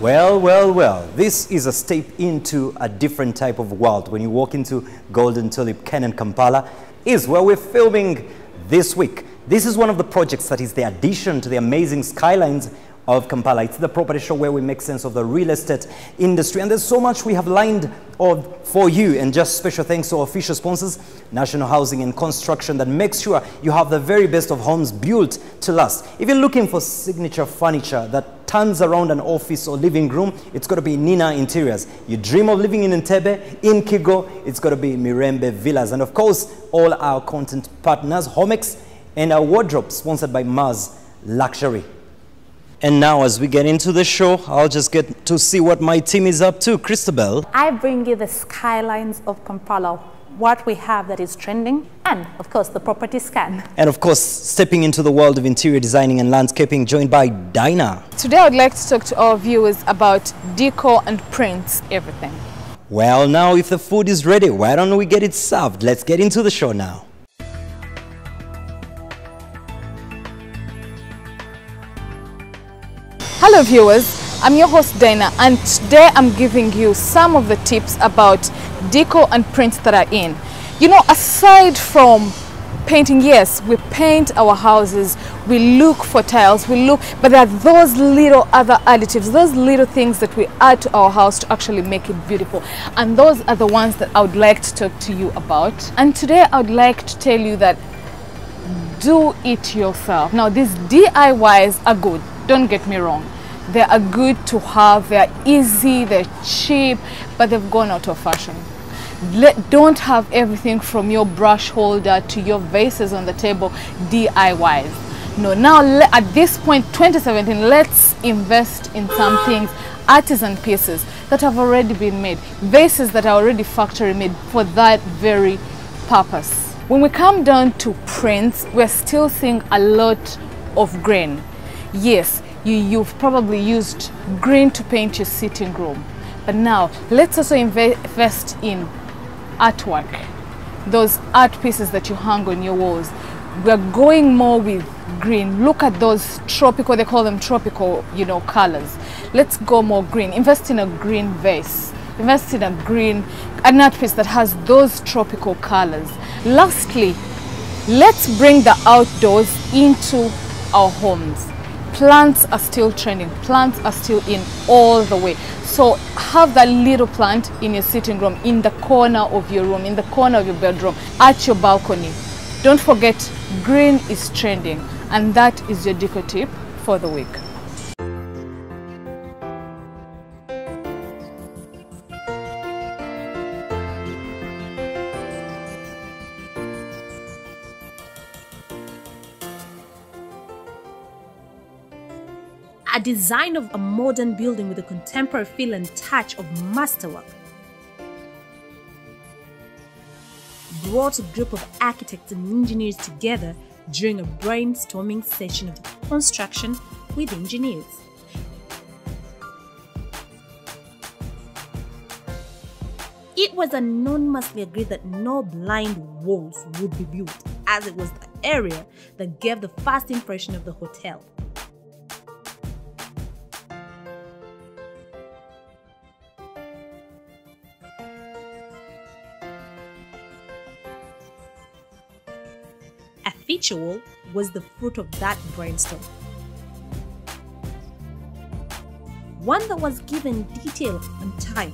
Well, well, well, this is a step into a different type of world. When you walk into Golden Tulip Canaan Kampala, is where we're filming this week. This is one of the projects that is the addition to the amazing skylines of Kampala. It's the property show where we make sense of the real estate industry. And there's so much we have lined up for you. And just special thanks to our official sponsors, National Housing and Construction, that makes sure you have the very best of homes built to last. If you're looking for signature furniture that turns around an office or living room, it's got to be Nina Interiors. You dream of living in Entebbe, in Kigo, it's got to be Mirembe Villas. And of course, all our content partners, Homex, and our wardrobe sponsored by Mars Luxury. And now as we get into the show, I'll just get to see what my team is up to. Christabel. I bring you the skylines of Kampala, what we have that is trending, and of course the property scan. And of course, stepping into the world of interior designing and landscaping, joined by Dinah. Today I would like to talk to our viewers about decor and prints, everything. Well, now if the food is ready, why don't we get it served? Let's get into the show now. Hello viewers, I'm your host Dinah and today I'm giving you some of the tips about deco and prints that are in. You know, aside from painting, yes, we paint our houses, we look for tiles, we look, but there are those little other additives, those little things that we add to our house to actually make it beautiful. And those are the ones that I would like to talk to you about. And today I would like to tell you that do it yourself. Now these DIYs are good, don't get me wrong. They are good to have, they're easy, they're cheap, but they've gone out of fashion. Let, don't have everything from your brush holder to your vases on the table DIYs. No, now at this point, 2017, let's invest in some things, artisan pieces that have already been made, vases that are already factory made for that very purpose. When we come down to prints, we're still seeing a lot of grain. Yes, you, you've probably used green to paint your sitting room. But now, let's also invest in artwork. Those art pieces that you hang on your walls. We're going more with green. Look at those tropical, they call them tropical, you know, colors. Let's go more green. Invest in a green vase. Invest in a green, an art piece that has those tropical colors. Lastly, let's bring the outdoors into our homes plants are still trending plants are still in all the way. So have that little plant in your sitting room in the corner of your room in the corner of your bedroom at your balcony. Don't forget green is trending and that is your decor tip for the week a design of a modern building with a contemporary feel and touch of masterwork. Brought a group of architects and engineers together during a brainstorming session of the construction with engineers. It was anonymously agreed that no blind walls would be built, as it was the area that gave the first impression of the hotel. Wall was the fruit of that brainstorm. One that was given detail and time,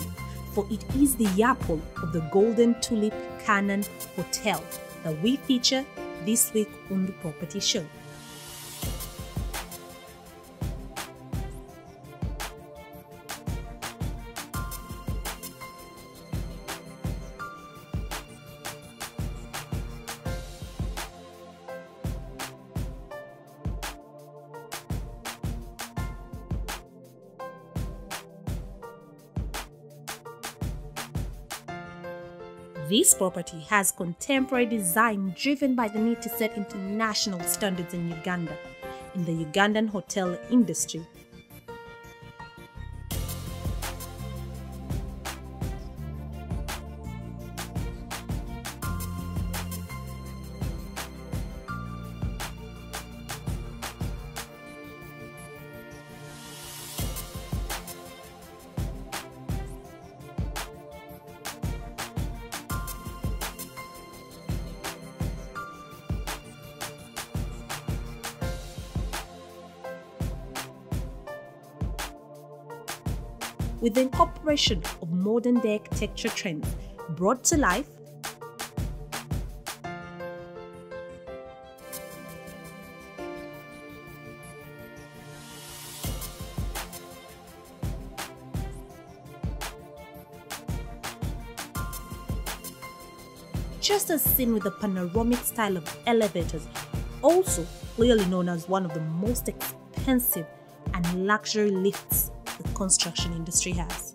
for it is the apple of the Golden Tulip Canaan Hotel that we feature this week on the Property Show. This property has contemporary design driven by the need to set international standards in Uganda, in the Ugandan hotel industry. With the incorporation of modern day architecture trends. Brought to life just as seen with the panoramic style of elevators, also clearly known as one of the most expensive and luxury lifts construction industry has.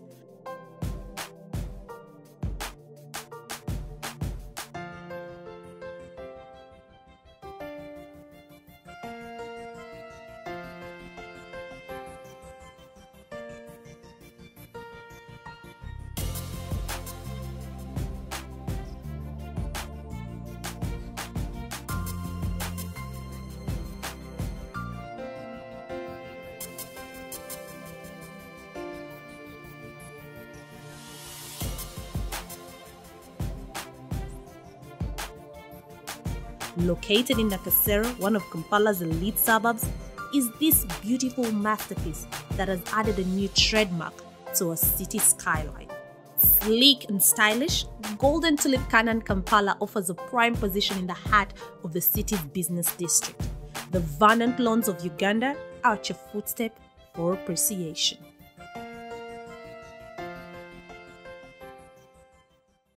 Located in Nakasero, one of Kampala's elite suburbs, is this beautiful masterpiece that has added a new trademark to our city skyline. Sleek and stylish, Golden Tulip Canaan Kampala offers a prime position in the heart of the city's business district. The verdant lawns of Uganda are at your footstep for appreciation.